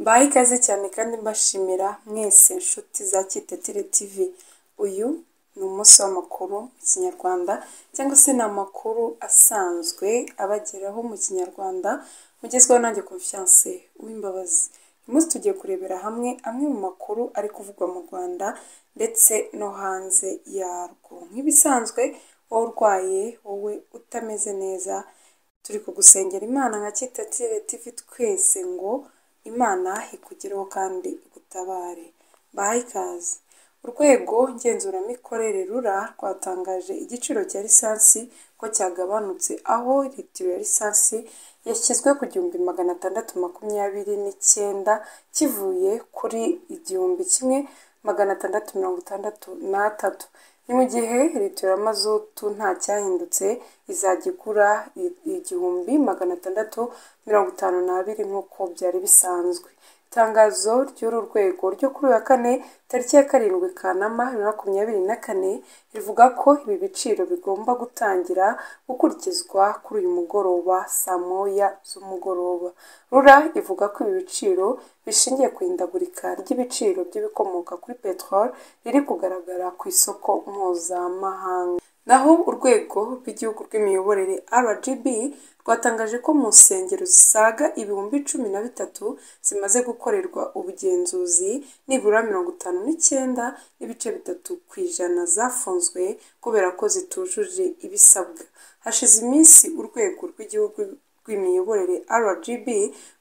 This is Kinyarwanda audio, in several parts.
Mbahaye ikaze cyane kandi mbashimira mwese nshuti za Kitetire TV. Uyu ni umunsi w'amakuru mu Kinyarwanda cyangwa se ni amakuru asanzwe abageraho mu Kinyarwanda, mugezweho nanjye Confiance Uwimbabazi. Uyu munsi tugiye kurebera hamwe amwe mu makuru ari kuvugwa mu Rwanda ndetse no hanze yarwo. Nk'ibisanzwe wowe urwaye, wowe utameze neza, turi kugusengera Imana nka Kitetire TV twese ngo Imana ikugereho kandi igutabare. Mbahaye ikaze. Urwego ngenzuramikorere rura rwatangaje igiciro cya lisansi ko cyagabanutse, aho litiro ya lisansi yashyizwe ku gihumbi magana atandatu makumyabiri n'icyenda kivuye kuri igihumbi kimwe magana atandatu mirongo itandatu n'atatu. Ni mu gihe litiro ya mazutu nta cyahindutse izajya igura igihumbi magana atandatu mirongo itanu n'abiri nk'uko byari bisanzwe. Itangazo ry'uru rwego ryo kuri uyu wa kane tariki ya karindwi Kanama bibiri na makumyabiri na kane rivuga ko ibi biciro bigomba gutangira gukurikizwa kuri uyu mugoroba saa moya z'umugoroba. Rura ivuga ko ibi biciro bishingiye ku ihindagurika ry'ibiciro by'ibikomoka kuri peteroli riri kugaragara ku isoko mpuzamahanga. Naho urwego rw'igihugu rw'imiyoborere RGB rwatangaje ko mu nsengero zisaga ibihumbi cumi na bitatu zimaze gukorerwa ubugenzuzi, nibura mirongo itanu n'icyenda n'ibice bitatu ku ijana zafunzwe kubera ko zitujuje ibisabwa. Hashize iminsi urwego rw'igihugu rw'imiyoborere RGB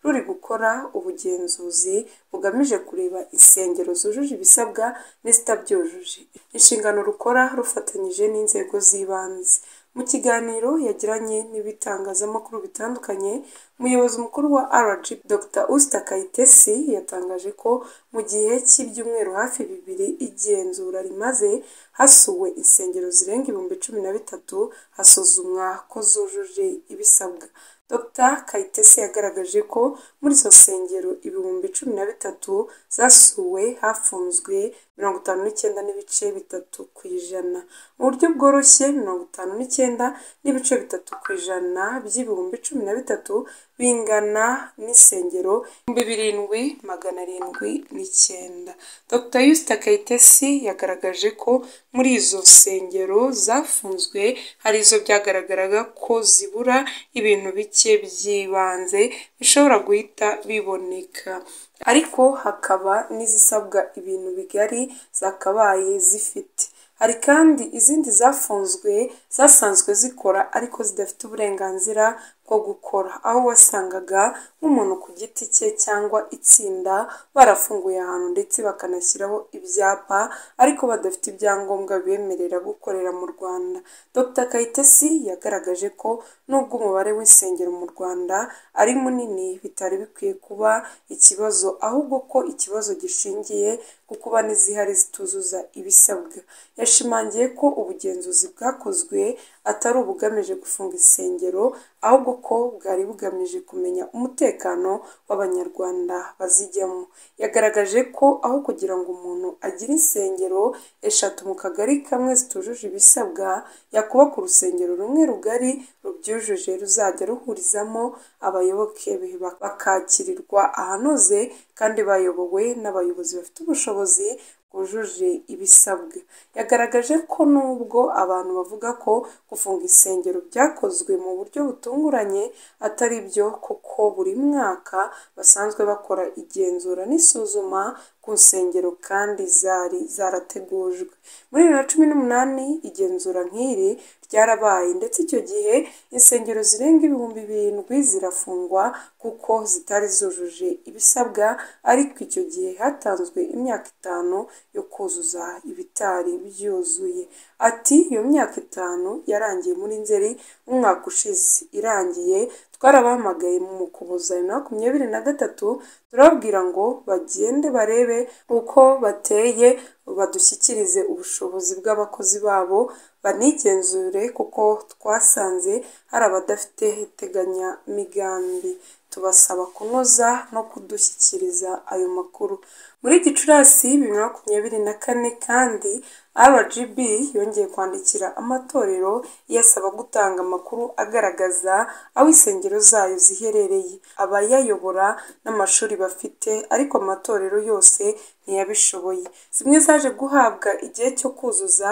ruri gukora ubugenzuzi bugamije kureba insengero zujuje ibisabwa n'izitabyujuje. Inshingano rukora rufatanyije n'inzego z'ibanze. Mu kiganiro yagiranye n'ibitangazamakuru bitandukanye, umuyobozi mukuru wa RGB Dr Usta Kayitesi yatangaje ko mu gihe cy'ibyumweru hafi bibiri igenzura rimaze, hasuwe insengero zirenga ibihumbi cumi na bitatu hasuzumwa ko zujuje ibisabwa. Dr. Kayitesi yagaragaje ko muri izo nsengero ibihumbi cumi na bitatu zasuwe hafunzwe mirongo itanu n'icyenda n'ibice bitatu ku ijana. Mu buryo bworoshye mirongo itanu n'icyenda n'ibice bitatu ku ijana by'ibihumbi cumi na bitatu bingana n'insengero ibihumbi birindwi magana arindwi n'icyenda. Dr Yusta Kayitesi yagaragaje ko muri izo nsengero zafunzwe hari izo byagaragaraga ko zibura ibintu bike by'ibanze bishobora guhita biboneka, ariko hakaba n'izisabwa ibintu bigari zakabaye zifite. Hari kandi izindi zafunzwe zasanzwe zikora ariko zidafite uburenganzira bwo gukora, aho wasangaga nk'umuntu ku giti cye cyangwa itsinda barafunguye ahantu ndetse bakanashyiraho ibyapa ariko badafite ibyangombwa bibemerera gukorera mu Rwanda. Dr Kayitesi yagaragaje ko nubwo umubare w'insengero mu Rwanda ari munini bitari bikwiye kuba ikibazo, ahubwo ko ikibazo gishingiye ku kuba n'izihari zituzuza ibisabwa. Yashimangiye ko ubugenzuzi bwakozwe atari ubugamije gufunga insengero, ahubwo ko bwari bugamije kumenya umutekano w'Abanyarwanda bazijyamo. Yagaragaje ko aho kugira ngo umuntu agire insengero eshatu mu kagari kamwe zitujuje ibisabwa, yakubaka urusengero rumwe rugari rubyujuje ruzajya ruhurizamo abayoboke bakakirirwa ahanoze kandi bayobowe n'abayobozi bafite ubushobozi bwujuje ibisabwa. Yagaragaje ko nubwo abantu bavuga ko gufunga insengero byakozwe mu buryo butunguranye atari byo kuko buri mwaka basanzwe bakora igenzura n'isuzuma ku nsengero kandi zari zarategujwe. Muri bibiri na cumi n'umunani igenzura nk'iri ryarabaye ndetse icyo gihe insengero zirenga ibihumbi birindwi zirafungwa kuko zitari zujuje ibisabwa, ariko icyo gihe hatanzwe imyaka itanu yo kuzuza ibitari byuzuye. Ati iyo myaka itanu yarangiye muri Nzeri umwaka ushize, irangiye twarabahamagaye mu Ukuboza bibiri na makumyabiri na gatatu turababwira ngo bagende barebe uko bateye badushyikirize ubushobozi bw'abakozi babo banigenzure kuko twasanze hari abadafite iteganyamigambi. Tubasaba kunoza no kudushyikiriza ayo makuru. Muri gicurasi bibiri na makumyabiri na kane kandi rgb yongeye kwandikira amatorero iyasaba gutanga amakuru agaragaza aho insengero zayo ziherereye. Abayayobora n'amashuri bafite ariko amatorero yose ntiyabishoboye. Zimwe zaje guhabwa igihe cyo kuzuza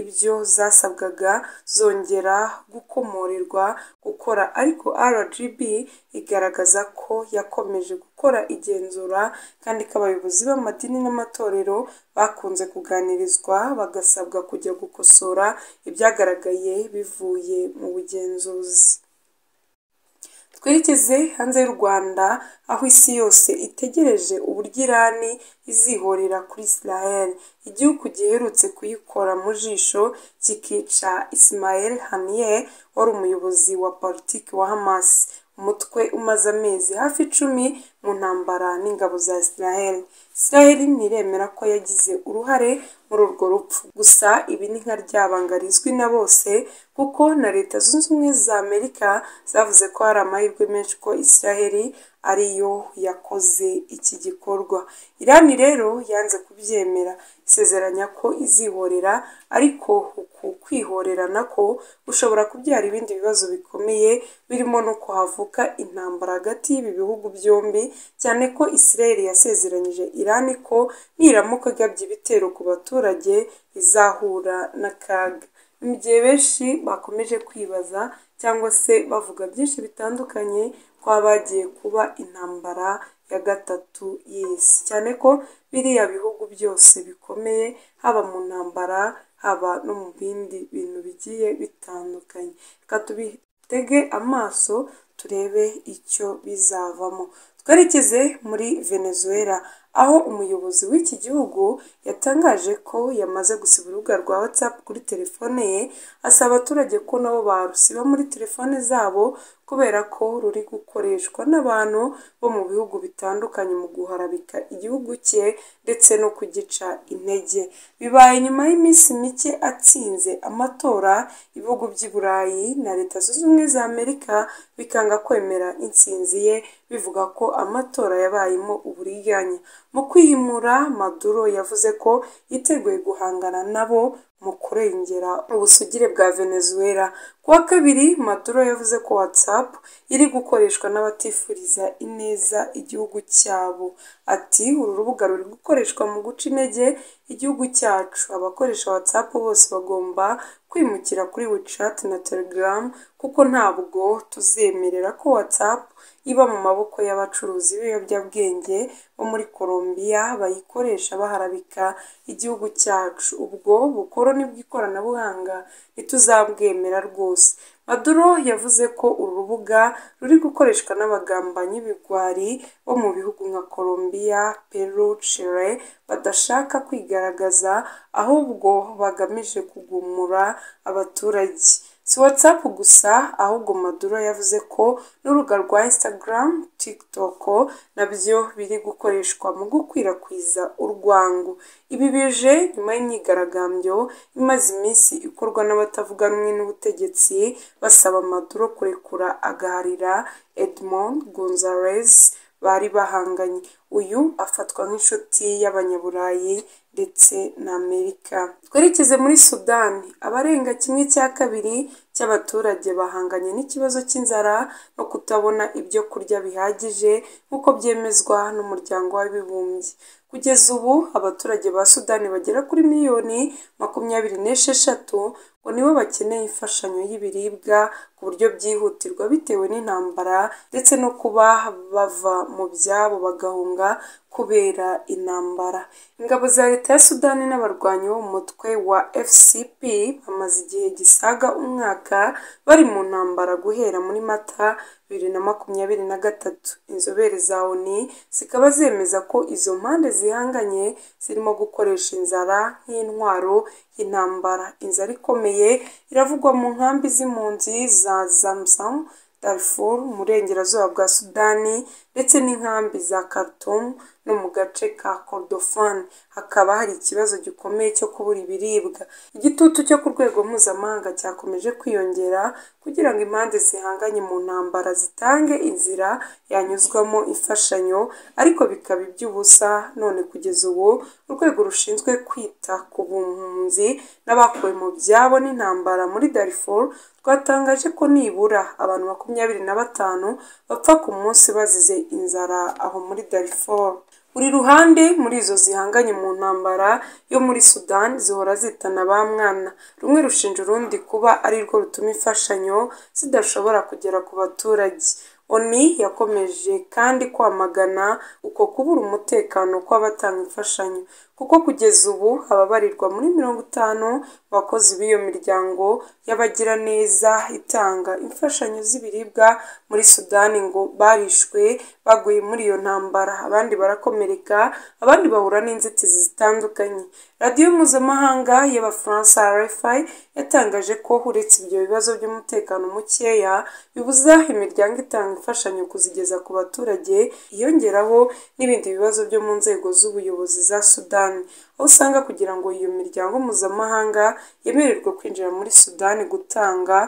ibyo zasabwaga zongera gukomorerwa gukora ariko rgb igaragaza ko yakomeje gukora igenzura kandi ko abayobozi b'amadini n'amatorero bakunze kuganirizwa bagasabwa kujya gukosora ibyagaragaye bivuye mu bugenzuzi. Twerekeze hanze y'u rwanda aho isi yose itegereje uburyo irani izihorera kuri israel. Igihugu giherutse kuyikora mu jisho kikica ismael haniyeh wari umuyobozi wa politiki wa hamas. Umutwe umaze amezi hafi icumi mu ntambara n'ingabo za israel. Israel ntiremera ko yagize uruhare muri urwo rupfu. Gusa ibi ni nka ryabanga rizwi na bose kuko na leta zunze ubumwe za amerika zavuze ko hari amahirwe menshi ko israel ariyo yakoze iki gikorwa. Irani rero yanze kubyemera. Isezeranya ko izihorera ariko uku kwihorera nako gushobora kubyara ibindi bibazo bikomeye birimo no kuhavuka intambara hagati y'ibi bihugu byombi cyane ko israel yasezeranyije irani ko niramuka igabye ibitero ku baturage izahura n'akaga mu gihe benshi bakomeje kwibaza cyangwa se bavuga byinshi bitandukanye ko habagiye kuba intambara ya gatatu y'isi. Cyane ko biriya bihugu byose bikomeye haba mu ntambara haba no mu bindi bintu bigiye bitandukanye. Reka tubitege amaso turebe icyo bizavamo. Twerekeze muri venezuela aho umuyobozi w'iki gihugu yatangaje ko yamaze gusiba urubuga rwa whatsapp kuri telefone ye asaba abaturage ko nabo barusiba muri telefone zabo kubera ko ruri gukoreshwa n'abantu bo mu bihugu bitandukanye mu guharabika igihugu cye ndetse no kugica intege. Bibaye nyuma y'iminsi mike atsinze amatora ibihugu by'i burayi na leta zunze ubumwe za amerika bikanga kwemera intsinzi ye bivuga ko amatora yabayemo uburiganya. Mu kwihimura maduro yavuze ko yiteguye guhangana nabo mu kurengera ubusugire bwa venezuela. Ku wa kabiri maduro yavuze ko whatsapp iri gukoreshwa n'abatifuriza ineza igihugu cyabo. Ati uru rubuga ruri gukoreshwa mu guca intege igihugu cyacu. Abakoresha whatsapp bose bagomba kwimukira kuri wechat na telegram kuko ntabwo tuzemerera ko whatsapp iba mu maboko y'abacuruzi b'ibiyobyabwenge bo muri Colombia bayikoresha baharabika igihugu cyacu. Ubwo bukoroni bw'ikoranabuhanga ntituzabwemera rwose. Maduro yavuze ko uru rubuga ruri gukoreshwa n'abagambanyi b'ibigwari bo mu bihugu nka Colombia, Peru, Chile badashaka kwigaragaza ahubwo bagamije kugumura abaturage. Si whatsapp gusa ahubwo Maduro yavuze ko n'urubuga rwa Instagram, TikTok na byo biri gukoreshwa mu gukwirakwiza urwango. Ibi bije nyuma y'imyigaragambyo imaze iminsi ikorwa n'abatavuga rumwe n'ubutegetsi basaba Maduro kurekura agaharira Edmond Gonzalez bari bahanganye. Uyu afatwa nk'inshuti y'abanyaburayi ndetse na Amerika twerekeze muri Sudani abarenga kimwe cya kabiri cy'abaturage bahanganye n'ikibazo cy'inzara no kutabona ibyo kurya bihagije nk'uko byemezwa n'umuryango w'abibumbye. Kugeza ubu abaturage ba Sudani bagera kuri miliyoni makumyabiri n'esheshatu ngo nibo bakeneye imfashanyo y'ibiribwa ku buryo byihutirwa bitewe n'intambara ndetse no kuba bava mu byabo bagahunga kubera intambara. Ingabo za leta ya Sudani n'abarwanyi bo mu mutwe wa FCP bamaze igihe gisaga umwaka bari mu ntambara guhera muri Mata bibiri na makumyabiri na gatatu. Inzobere za ONU zikaba zemeza ko izo mpande zihanganye zirimo gukoresha inzara nk'intwaro y'intambara inzara ikomeye iravugwa mu nkambi z'impunzi za Zamzam Darfur mu burengerazuba bwa Sudani ndetse n'inkambi za Khartoum no mu gace ka Kordofan. Hakaba hari ikibazo gikomeye cyo kubura ibiribwa. Igitutu cyo ku rwego mpuzamahanga cyakomeje kwiyongera kugira ngo impande zihanganye mu ntambara zitange inzira yanyuzwamo imfashanyo ariko bikaba iby'ubusa. None kugeza ubu urwego rushinzwe kwita ku buhunzi n'abakuwe mu byabo n'intambara muri Darfur rwatangaje ko nibura abantu makumyabiri na batanu bapfa ku munsi bazize inzara aho muri Darfur. Buri ruhande muri izo zihanganye mu ntambara yo muri Sudan zihora zitana ba mwana. Rumwe rushinja urundi kuba ari rwo rutuma imfashanyo zidashobora kugera ku baturage. Oni yakomeje kandi kwamagana uko kubura umutekano kw'abatanga imfashanyo. Kuko kugeza ubu ababarirwa muri mirongo itanu abakozi b'iyo miryango y'abagiraneza itanga imfashanyo z'ibiribwa muri sudani ngo barishwe baguye muri iyo ntambara. Abandi barakomereka abandi bahura n'inzitizi zitandukanye. Radiyo mpuzamahanga y'abafaransa rfi yatangaje ko uretse ibyo bibazo by'umutekano mukeya bibuza imiryango itanga imfashanyo kuzigeza ku baturage hiyongeraho n'ibindi bibazo byo mu nzego z'ubuyobozi za sudani And. Aho usanga kugira ngo iyo miryango mpuzamahanga yemererwe kwinjira muri sudani gutanga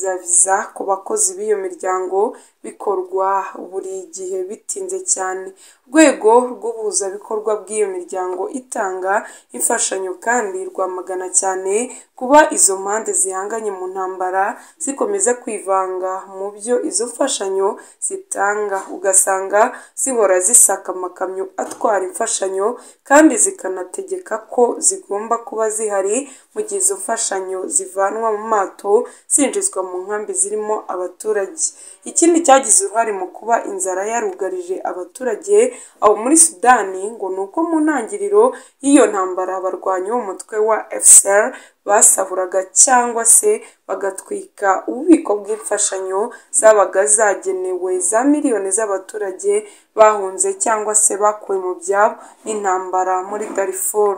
za viza ku bakozi b'iyo miryango bikorwa buri gihe bitinze cyane. Urwego rw'ubuhuzabikorwa bw'iyo miryango itanga imfashanyo kandi rwamagana cyane kuba izo mpande zihanganye mu ntambara zikomeza kwivanga mu byo izo mfashanyo zitanga. Ugasanga zihora zisaka amakamyo atwara imfashanyo kandi zikanategeka ko zigomba kuba zihari mu gihe izo mfashanyo zivanwa mu mato zinjizwa mu nkambi zirimo abaturage. Ikindi cyagize uruhare mu kuba inzara yarugarije abaturage aho muri sudani ngo ni uko mu ntangiriro y'iyo ntambara abarwanyi b'umutwe wa fcr basahuraga cyangwa se bagatwika ububiko bw'imfashanyo zabaga zagenewe za miliyoni z'abaturage bahunze cyangwa se bakuwe mu byabo n'intambara muri Darfur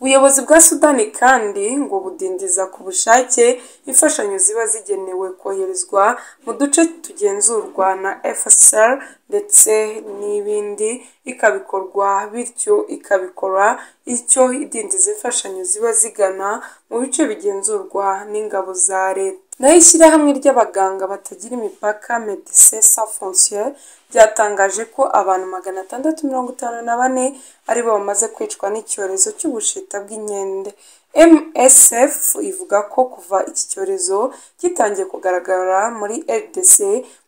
ubuyobozi bwa sudani kandi ngo budindiza ku bushake imfashanyo ziba zigenewe koherezwa mu duce tugenzurwa na fsr ndetse n'ibindi ikabikorwa bityo ikabikora icyo idindiza imfashanyo ziba zigana mu bice bigenzurwa n'ingabo za leta. Naho ishyirahamwe ry'abaganga batagira imipaka medecins sans frontiere byatangaje ko abantu magana atandatu mirongo itanu na bane ari bo bamaze kwicwa n'icyorezo cy'ubushita bw'inkende. Msf ivuga ko kuva iki cyorezo gitangiye kugaragara muri rdc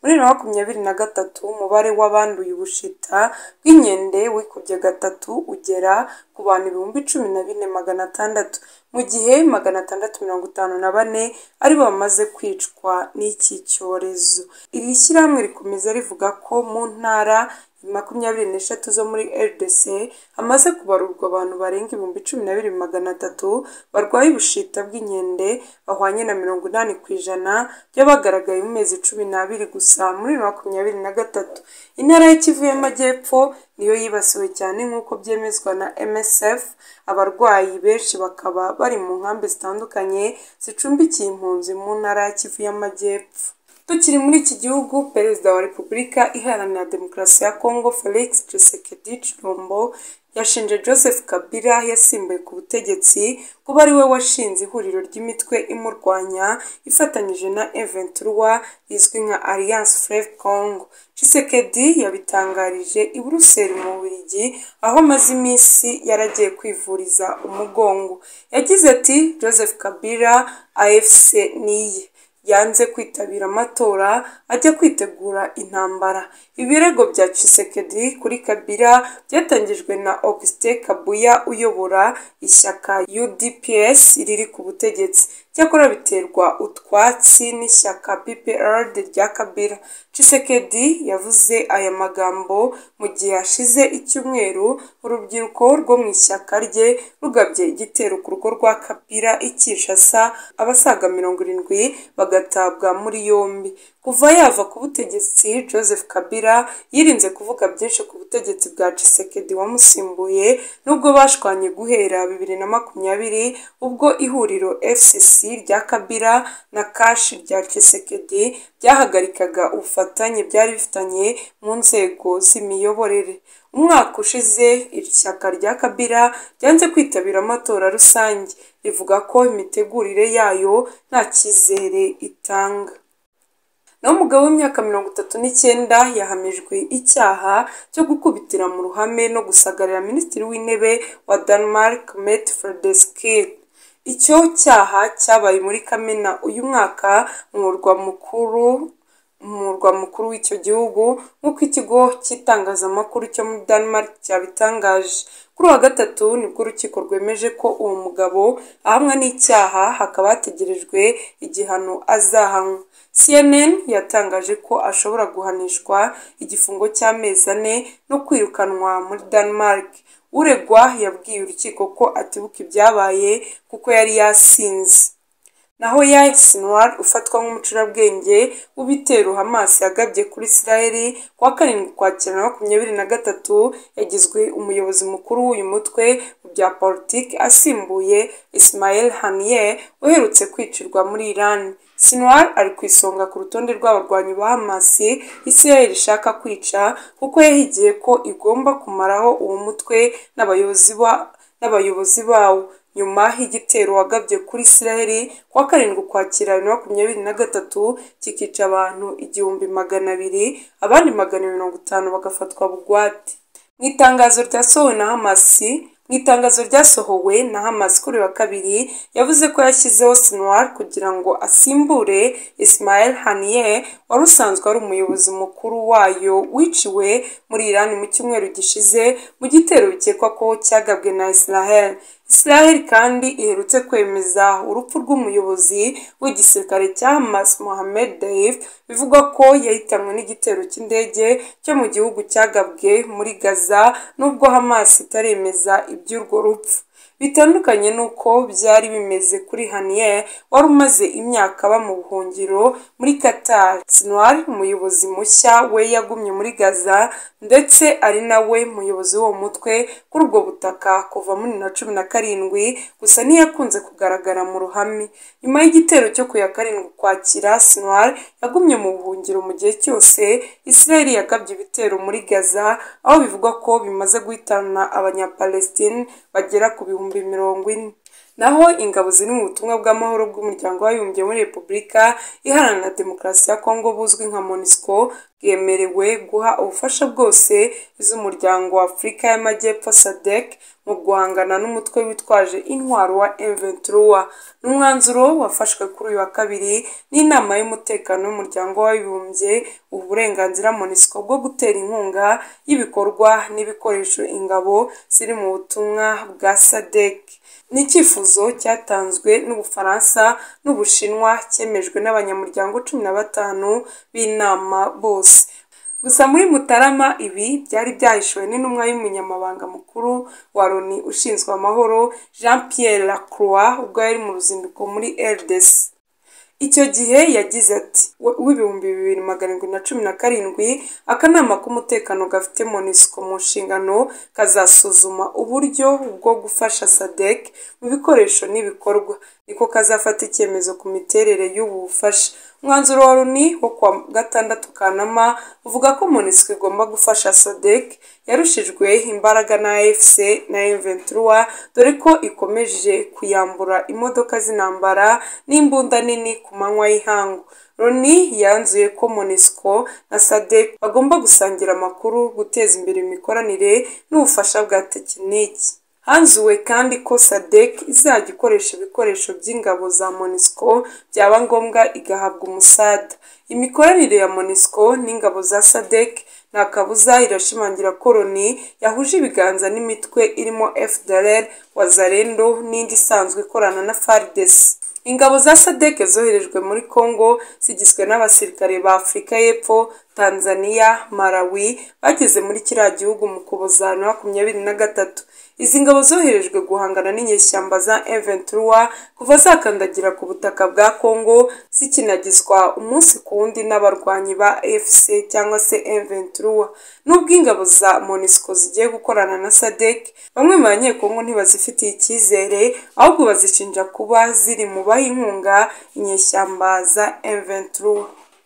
muri na makumyabiri na gatatu umubare w'abanduye ubushita bw'inkende wikubye gatatu ugera ku bantu ibihumbi cumi na bine magana atandatu. Mu gihe magana atandatu mirongo itanu na bane ari bo bamaze kwicwa n'iki cyorezo. Iri shyirahamwe rikomeza rivuga ko mu ntara makumyabiri n'eshatu zo muri rdc hamaze kubarurwa abantu barenga ibihumbi cumi na bibiri magana atatu barwaye ubushita bw'inkende bahwanye na mirongo inani ku ijana by'abagaragaye mu mezi cumi n'abiri gusa muri makumyabiri na gatatu. Intara ya kivu y'amajyepfo niyo yibasiwe cyane nk'uko byemezwa na msf abarwayi benshi bakaba bari mu nkambi zitandukanye zicumbikiye impunzi mu ntara ya kivu y'amajyepfo. Tukiri muri iki gihugu perezida wa repubulika iharanira demokarasi ya kongo felix tshisekedi chilombo yashinje joseph kabila yasimbuye ku butegetsi kuba ari we washinze ihuriro ry'imitwe imurwanya ifatanyije na eventura rizwi nka alliance fleuve congo. Tshisekedi yabitangarije i buruseli mu bubiligi aho amaze iminsi yaragiye kwivuriza umugongo. Yagize ati joseph kabila afc niye. Yanze kwitabira amatora ajya kwitegura intambara. Ibirego bya Tshisekedi kuri Kabila byatangijwe na Augustin Kabuya uyobora ishyaka UDPS riri ku butegetsi. Cyakora biterwa utwatsi n'ishyaka PPRD rya Kabila. Tshisekedi yavuze aya magambo mu gihe hashize icyumweru urubyiruko rwo mu ishyaka rye rugabye igitero ku rugo rwa Kabila i Kinshasa abasaga mirongo irindwi bagatabwa muri yombi. Kuva yava ku butegetsi Joseph Kabila yirinze kuvuga byinshi ku butegetsi bwa Tshisekedi wamusimbuye nubwo bashwanye guhera bibiri na makumyabiri ubwo ihuriro FCC rya kabila na kashi rya Tshisekedi byahagarikaga ubufatanye byari bifitanye mu nzego z'imiyoborere. Umwaka ushize iri shyaka rya kabila ryanze kwitabira amatora rusange. Rivuga ko imitegurire yayo nta cyizere itanga. Naho umugabo w'imyaka mirongo itatu n'icyenda yahamijwe icyaha cyo gukubitira mu ruhame no gusagarira minisitiri w'intebe wa Denmark Mette Frederiksen icyo cyaha cyabaye muri kamena uyu mwaka mu murwa mukuru mu murwa mukuru w'icyo gihugu nk'uko ikigo cy'itangazamakuru cyo muri Denmark cyabitangaje. Kuri uwa gatatu ni bwo urukiko rwemeje ko uwo mugabo ahamwa n'icyaha hakaba hategerejwe igihano azahanwa CNN yatangaje ko ashobora guhanishwa igifungo cy'amezi ane no kwirukanwa muri Denmark uregwa yabwiye urukiko ko atibuka ibyabaye kuko yari yasinze. Naho Yahya Sinwar ufatwa nk'umucurabwenge w'ibitero Hamas yagabye kuri Israel ku wa karindwi Ukwakira na makumyabiri na gatatu yagizwe umuyobozi mukuru w'uyu mutwe mu bya politiki asimbuye Ismail Haniyeh uherutse kwicirwa muri Iran. Sinwar ari ku isonga ku rutonde rw'abarwanyi ba Israel ishaka kwica kuko yahigiye ko igomba kumaraho uwo mutwe n'abayobozi ba n'abayobozi bawo. Nyuma y'igitero wagabye kuri Israel ku wa karindwi Ukwakira bibiri na makumyabiri na gatatu kikica abantu igihumbi magana abiri abandi magana mirongo itanu bagafatwa bugwate. Mu itangazo ryasohowe na Hamas mu itangazo ryasohowe na Hamas kuri wa kabiri yavuze ko yashyizeho Sinwar kugira ngo asimbure Ismail Haniyeh wari usanzwe ari umuyobozi mukuru wayo wiciwe muri Iran mu cyumweru gishize mu gitero bikekwa ko cyagabwe na Israel. Israel kandi iherutse kwemeza urupfu rw'umuyobozi w'igisirikare cya Hamas Mohammed Deif bivugwa ko yahitanwe n'igitero cy'indege cyo mu gihugu cyagabwe muri Gaza nubwo Hamas itaremeza iby'urwo rupfu. Bitandukanye n'uko byari bimeze kuri Haniyeh wari umaze imyaka aba mu buhungiro muri Qatar. Sinwar umuyobozi mushya we yagumye muri Gaza ndetse ari nawe muyobozi w'uwo mutwe kuri ubwo butaka kuva muri na cumi na karindwi gusa ntiyakunze kugaragara mu ruhame. Nyuma y'igitero cyo ku ya karindwi Ukwakira Sinwar yagumye mu buhungiro mu gihe cyose Israel yagabye ibitero muri Gaza aho bivugwa ko bimaze guhitana abanyapalestine bagera ku bihumbi mirongo ine. Naho ingabo ziri mu butumwa bw'amahoro bw'umuryango w'abibumbye muri repubulika iharanira demokarasi ya kongo buzwi nka monisco bwemerewe guha ubufasha bwose iz'umuryango wa y'amajyepfo sadek mu guhangana n'umutwe witwaje intwaro wa M23. N'umwanzuro wafashwe kuri uyu wa kabiri n'inama y'umutekano y'umuryango w'abibumbye uburenganzira monisco bwo gutera inkunga y'ibikorwa n'ibikoresho ingabo ziri mu butumwa bwa sadek ni icyifuzo cyatanzwe n'ubufaransa n'ubushinwa cyemejwe n'abanyamuryango cumi na batanu b'inama bose. Gusa muri mutarama ibi byari byahishuwe n'intumwa y'umunyamabanga mukuru wa loni ushinzwe amahoro jean pierre lacroix ubwo yari mu ruzinduko muri rdc icyo gihe yagize ati w'ibihumbi bibiri magana arindwi na cumi na karindwi akanama k'umutekano gafite monisco mu nshingano kazasuzuma uburyo bwo gufasha sadek mu bikoresho n'ibikorwa. Niko kazafata icyemezo ku miterere y'ubu bufasha umwanzuro wa loni wo kuwa gatandatu kanama uvuga ko monisco igomba gufasha sadek. Yarushijwe imbaraga na afc na m23 dore ko ikomeje kuyambura imodoka z'intambara n'imbunda nini ku manywa y'ihangu. Loni yanzuye ko monisco na sadek bagomba gusangira amakuru guteza imbere imikoranire n'ubufasha bwa tekiniki. Hanzuwe kandi ko sadek izajya ikoresha ibikoresho by'ingabo za monisco byaba ngombwa igahabwa umusada imikoranire ya monisco n'ingabo za sadek nta kabuza irashimangira ko loni yahuje ibiganza n'imitwe irimo fdrr wazarendo n'indi isanzwe ikorana na fardes. Ingabo za sadek zoherejwe muri congo zigizwe n'abasirikare ba afurika y'epfo tanzania malawi bageze muri kiriya gihugu mu kuboza na makumyabiri na gatatu. Izi ngabo zoherejwe guhangana n'inyeshyamba za M23 kuva zakandagira ku butaka bwa Congo zikinagizwa umunsi ku wundi n'abarwanyi ba AFC cyangwa se M23 nubwo ingabo za MONUSCO zigiye gukorana na SADC bamwe mu banyekongo ntibazifitiye icyizere ahubwo bazishinja kuba ziri mu baha inkunga inyeshyamba za M23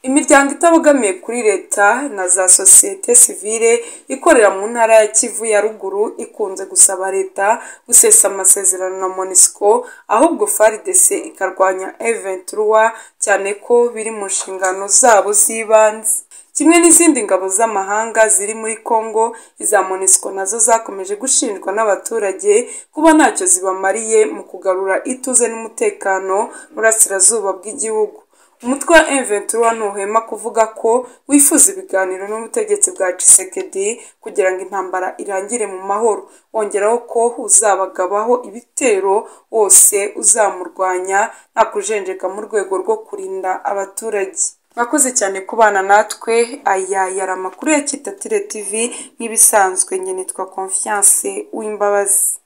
imiryango itabogamiye kuri leta na za sosiyete sivile ikorera mu ntara ya kivu ya ruguru ikunze gusaba leta gusesa amasezerano na monisco ahubwo fardc ikarwanya eventura cyane ko biri mu nshingano zabo z'ibanze. Kimwe n'izindi ngabo z'amahanga ziri muri congo iza monisco na zo zakomeje gushinjwa n'abaturage kuba ntacyo zibamariye mu kugarura ituze n'umutekano burasirazuba bw'igihugu. Umutwe wa M23 ntuhema kuvuga ko wifuza ibiganiro n'ubutegetsi bwa Tshisekedi kugira ngo intambara irangire mu mahoro. Wongeraho ko uzabagabaho ibitero wose uzamurwanya nta kujenjeka mu rwego rwo kurinda abaturage. Mwakoze cyane kubana natwe. Aya yari amakuru ya Kitatire TV nk'ibisanzwe. Njye nitwa Confiance Uwimbabazi.